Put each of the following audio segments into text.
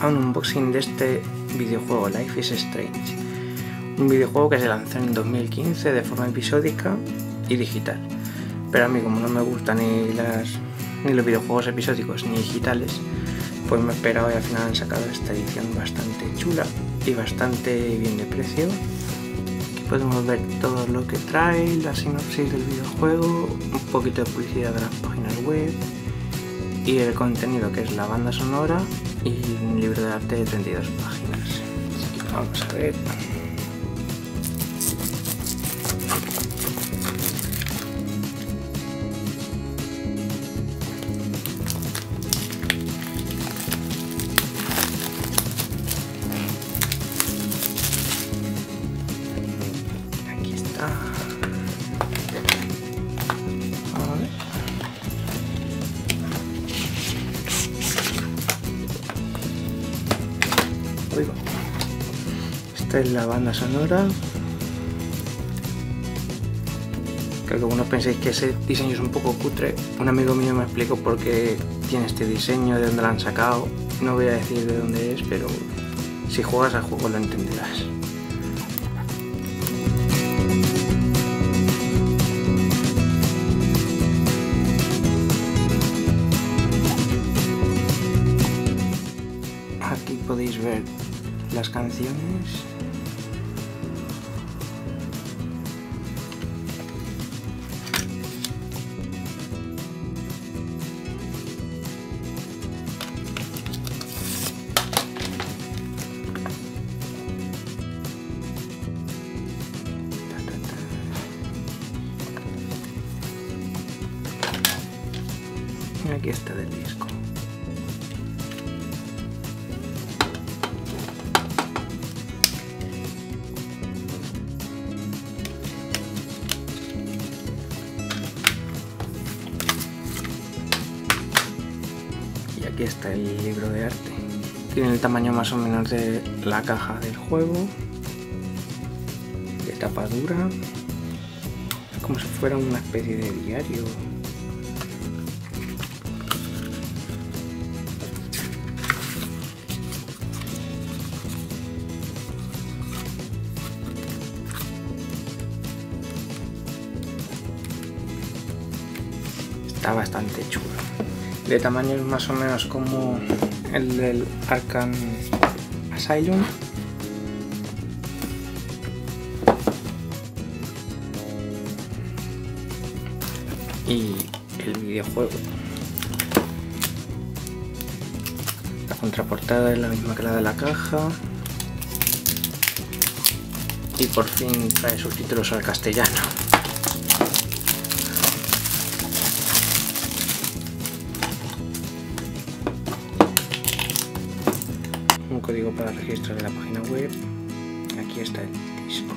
A un unboxing de este videojuego Life is Strange. Un videojuego que se lanzó en 2015 de forma episódica y digital. Pero a mí como no me gustan ni, ni los videojuegos episódicos ni digitales, pues me he esperado y al final han sacado esta edición bastante chula y bastante bien de precio. Aquí podemos ver todo lo que trae, la sinopsis del videojuego, un poquito de publicidad de las páginas web y el contenido que es la banda sonora y un libro de arte de 32 páginas. Vamos a ver. Aquí está. Esta es la banda sonora. Que algunos penséis que ese diseño es un poco cutre. Un amigo mío me explicó por qué tiene este diseño, de dónde lo han sacado. No voy a decir de dónde es, pero si juegas al juego lo entenderás. Aquí podéis ver las canciones. Aquí está del disco. Aquí está el libro de arte. Tiene el tamaño más o menos de la caja del juego. De tapa dura. Es como si fuera una especie de diario. Está bastante chulo. De tamaño es más o menos como el del Arkham Asylum. Y el videojuego. La contraportada es la misma que la de la caja. Y por fin trae subtítulos al castellano. Un código para registro de la página web. Aquí está el disco.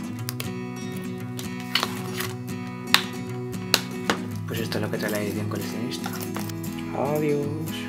Pues esto es lo que trae la edición coleccionista. Adiós.